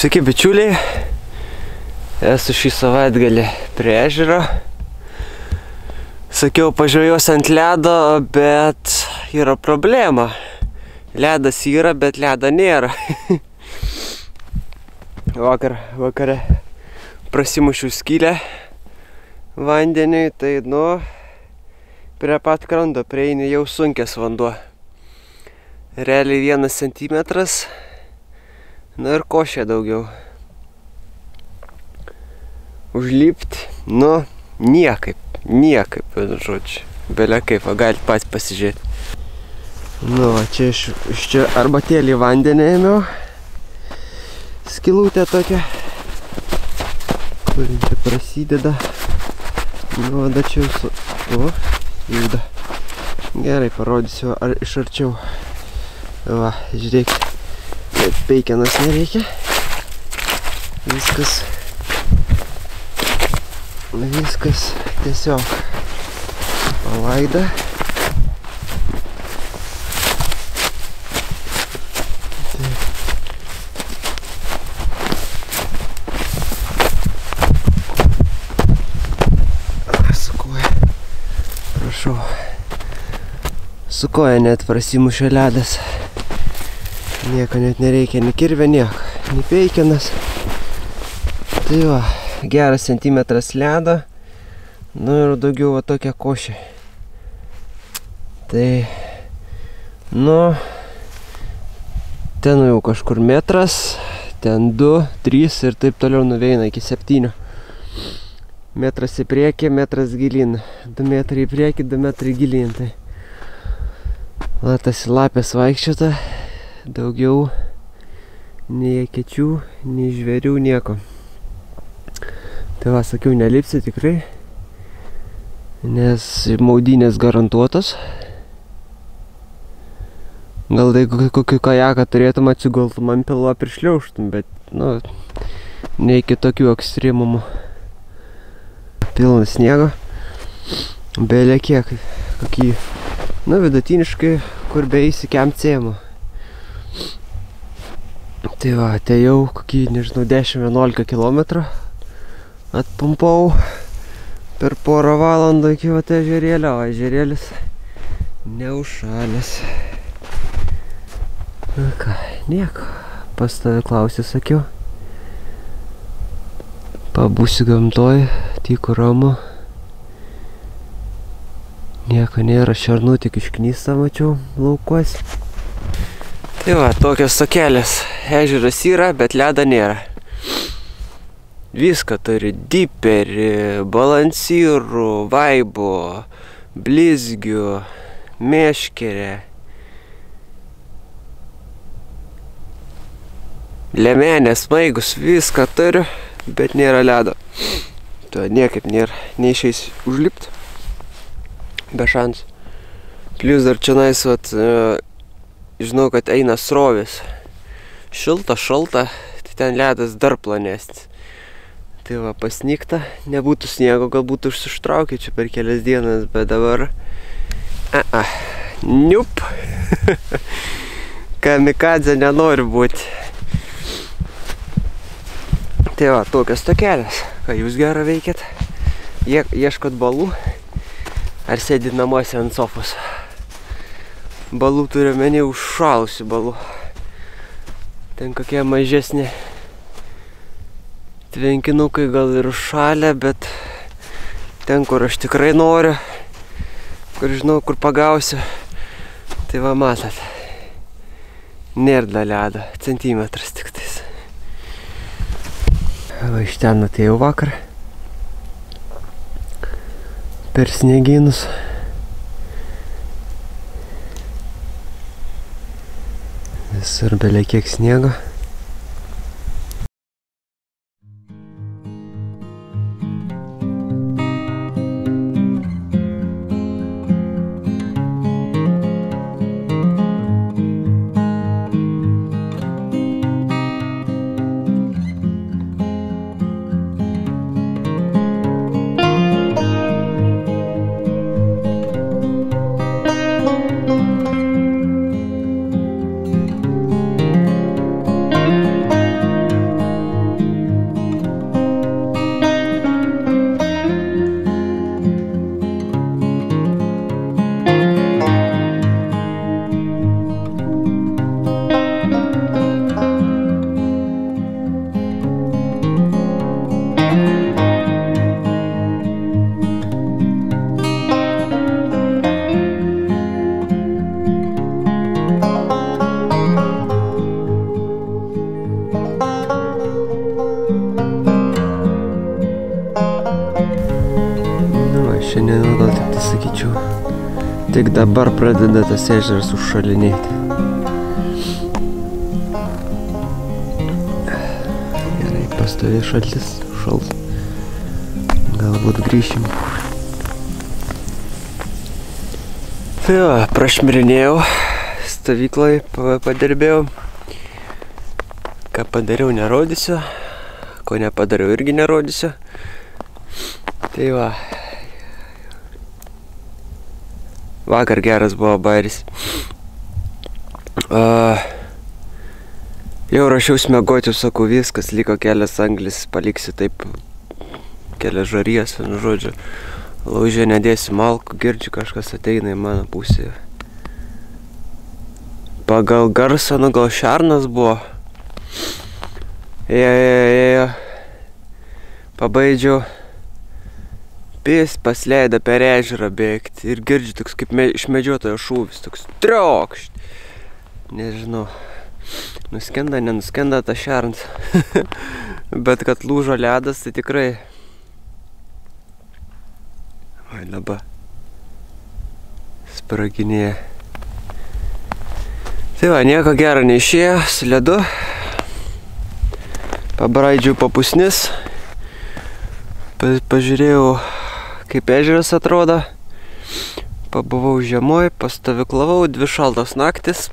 Sveiki bičiuliai, esu šį savaitgalį prie ežero. Sakiau, pažiūrėjus ant ledo, bet yra problema. Ledas yra, bet ledo nėra. Vakar, vakare prasimušiu skylę vandeniui, tai nu, prie pat kranto prieini jau sunkės vanduo. Realiai vienas centimetras, nu ir košė daugiau. Užlipti, nu, niekaip, niekaip, žodžiu. Belia kaip, va, galit pat pasižiūrėti. Nu, va, čia iš, iš čia arbatėlį vandenį ėmiau. Skilutė tokia, kuri čia prasideda. Nu, va, čia jūsų, o, juda. Gerai, parodysiu ar iš arčiau. Va, žiūrėkit, net peikianas nereikia. Viskas, viskas tiesiog palaida. Prašau. Su koja net prasimušė ledas. Nieko net nereikia, nei kirvė, nieko, nei peikinas. Tai va, geras centimetras ledo. Nu ir daugiau va tokia košė. Tai, nu, ten jau kažkur metras, ten du, trys ir taip toliau nuveina iki septynių. Metras į priekį, metras gilin. Du metrai į priekį, du metrai gilin. Tai, va, tas lapės vaikščiota, daugiau nei kečių, nei žvėrių, nieko. Tai va, sakiau, nelipsi tikrai, nes maudynės garantuotos. Gal tai kokį, kajaką turėtum atsigultum ant pilvo ir šliauštum, bet, nu, ne iki tokių ekstremumų. Pilnas sniego. Belė kiek, kokį, nu, vidutiniškai, kur be įsikiam cėmų. Tai va, atėjau kokį, nežinau, 10-11 km. Atpumpau per porą valandų iki va ežerėlio, o ežerėlis neužšalęs. Na ką, nieko, pas tave klausė, sakiau. Pabūsi gamtoj, tyko ramu. Nieko nėra, šarnų tik išknystą mačiau laukuos. Tai va, tokios tokelės. Ežeras yra, bet ledo nėra. Viską turi diperį, balansyrų, vaibų, blizgių, meškerę. Lemenės, maigus, viską turiu, bet nėra ledo. Tuo niekaip nėra, neišeis užlipti. Be šansų. Plius dar čia nais, vat, žinau, kad eina srovės. Šilta, šalta, tai ten ledas dar planesnis. Tai va, pasnikta, nebūtų sniego, galbūt užsištraukė čia per kelias dienas, bet dabar... A, a, niup. Kamikadze nenori būti. Tai va, tokios tokelės. Ką jūs gerą veikėt? Ie, ieškot balų? Ar sėdit namuose ant sofos? Balų turiu menį užšalusių balų. Ten kokie mažesni tvenkinukai gal ir užšalę, bet ten, kur aš tikrai noriu, kur žinau, kur pagausiu, tai va matot, nėra ledo, centimetras tik tais. Va iš ten atėjau vakar per sniegynus. Visur belia kiek sniego. Tik dabar pradeda tas ežeras užšalinėti. Gerai, pastovė šaltis, šals. Galbūt grįšim. Tai va, prašmirinėjau, stovyklai padirbėjau. Ką padariau, nerodysiu. Ko nepadariau, irgi nerodysiu. Tai va. Vakar geras buvo bairis. Uh, jau rašiaus mėgoti, sakau, viskas, liko kelias anglis, paliksiu taip kelias žarijas, nu žodžiu. Laužė nedėsiu malkų, girdžiu kažkas ateina į mano pusę. Pagal garsą, nu gal šernas buvo. Ėjo, ėjo, ėjo. Pabaidžiau. Pės pasleido per ežerą bėgti ir girdžiu toks kaip me, iš medžiotojo šūvis, toks triokšt. Nežinau. Nuskenda, nenuskenda tas šernas. Bet kad lūžo ledas, tai tikrai Oi, dabar spraginėje. Tai va, nieko gero neišėjo, su ledu. Pabraidžiau papusnis. Pa, pažiūrėjau, kaip ežeras atrodo. Pabuvau žemoj, pastovyklavau, dvi šaltos naktis.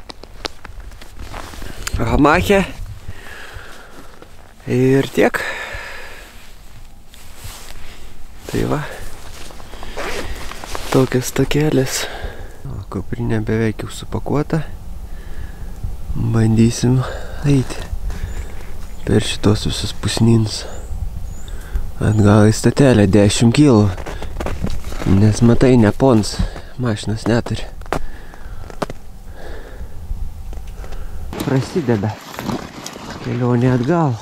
Hamakė. Ir tiek. Tai va tokias takelės. Kuprinė beveik jau supakuota. Bandysim eiti per šitos visus pusnynus. Atgal į statelę 10 kg. Nes matai, ne pons, mašinas neturi. Prasideda kelionė atgal.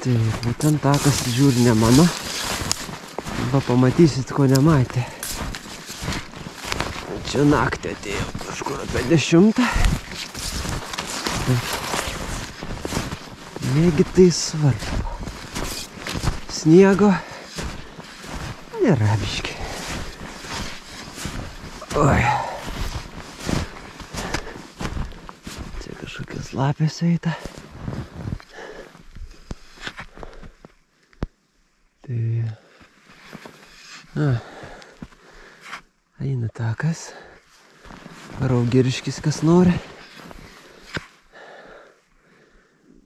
Tai būtent takas žiūri ne mano. Va pamatysit, ko nematė. Čia naktį atėjo kažkur apie dešimtą. Negi tai svarbu. Sniego nėra biški. Oi. Čia kažkokios lapės eita. Tai A. Eina takas. Raugiriškis kas nori.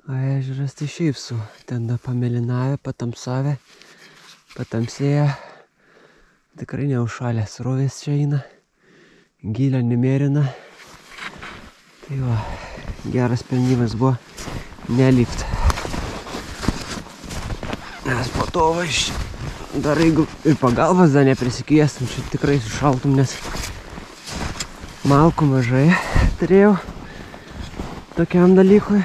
O ežeras tai šiaip su. Ten pamelinavę, patamsavę, patamsėję. Tikrai neužšalęs. Rovės čia eina. Gilio nemėrina. Tai va, geras sprendimas buvo nelipt. Nes po to va iš dar jeigu ir pagalbas dar neprisikviestum, čia tikrai sušaltum, nes malkų mažai turėjau tokiam dalykui.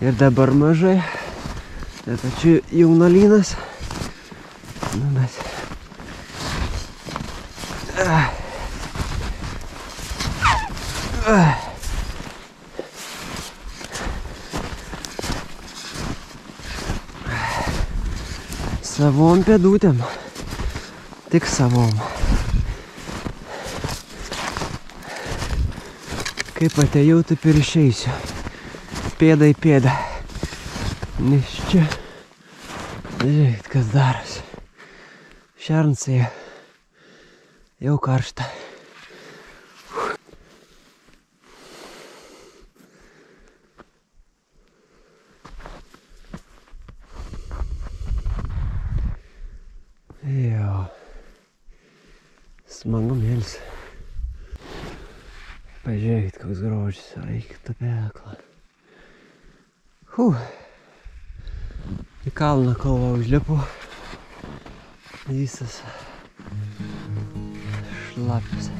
Ir dabar mažai. Tai pačiu jaunalynas. Nu, bet... Ah. Ah. Savom pėdutėm. Tik savom. Kaip atėjau, taip ir išeisiu. Pėda į pėdą. Nes čia... Žiūrėkit, kas darosi. Šernsai jau karšta. Tą peklą. Huh. Į kalną kalvą užlipu. Visas šlapis.